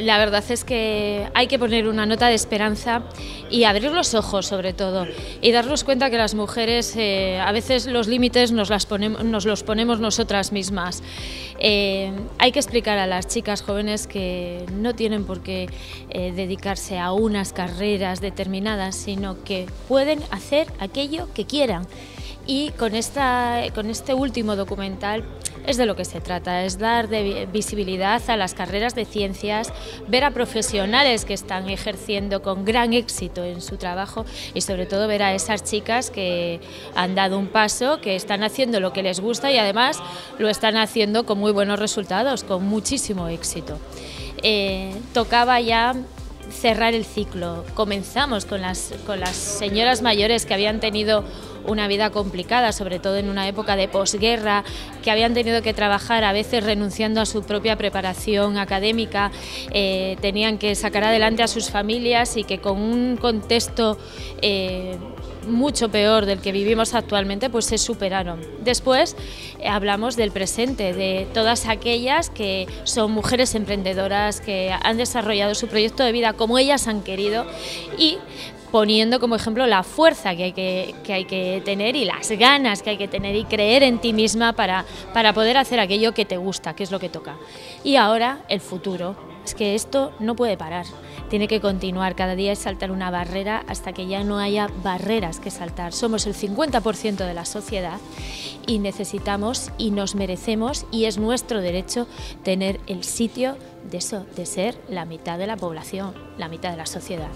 la verdad es que hay que poner una nota de esperanza y abrir los ojos sobre todo y darnos cuenta que las mujeres eh, a veces los límites nos, las ponemos, nos los ponemos nosotras mismas. Eh, hay que explicar a las chicas jóvenes que no tienen por qué eh, dedicarse a unas carreras determinadas, sino que pueden hacer aquello que quieran. Y con, esta, con este último documental es de lo que se trata, es dar de visibilidad a las carreras de ciencias, ver a profesionales que están ejerciendo con gran éxito en su trabajo y sobre todo ver a esas chicas que han dado un paso, que están haciendo lo que les gusta y además lo están haciendo con muy buenos resultados, con muchísimo éxito. Eh, tocaba ya cerrar el ciclo. Comenzamos con las, con las señoras mayores que habían tenido una vida complicada, sobre todo en una época de posguerra, que habían tenido que trabajar a veces renunciando a su propia preparación académica, eh, tenían que sacar adelante a sus familias y que con un contexto eh, mucho peor del que vivimos actualmente, pues se superaron. Después eh, hablamos del presente, de todas aquellas que son mujeres emprendedoras, que han desarrollado su proyecto de vida como ellas han querido y poniendo como ejemplo la fuerza que hay que, que, hay que tener y las ganas que hay que tener y creer en ti misma para, para poder hacer aquello que te gusta, que es lo que toca. Y ahora el futuro. Es que esto no puede parar, tiene que continuar. Cada día es saltar una barrera hasta que ya no haya barreras que saltar. Somos el 50% de la sociedad y necesitamos y nos merecemos y es nuestro derecho tener el sitio de eso, de ser la mitad de la población, la mitad de la sociedad.